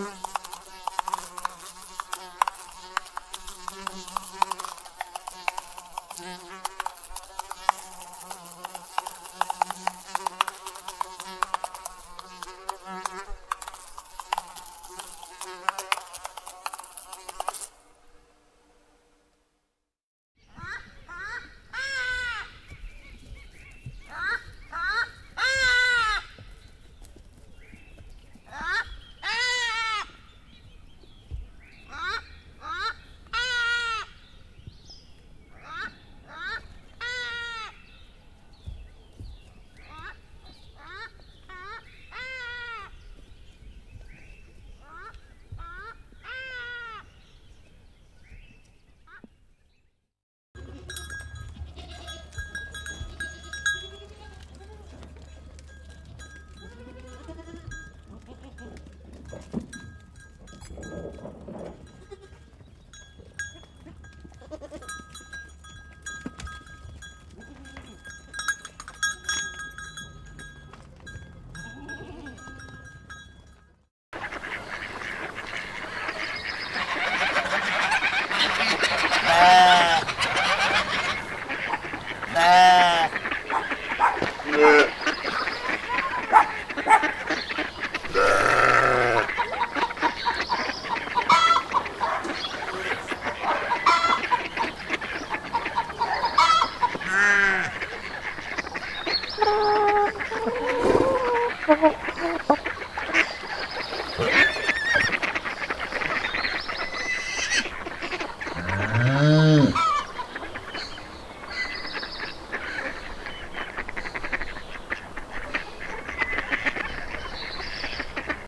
Mm-hmm. Nè. Nè.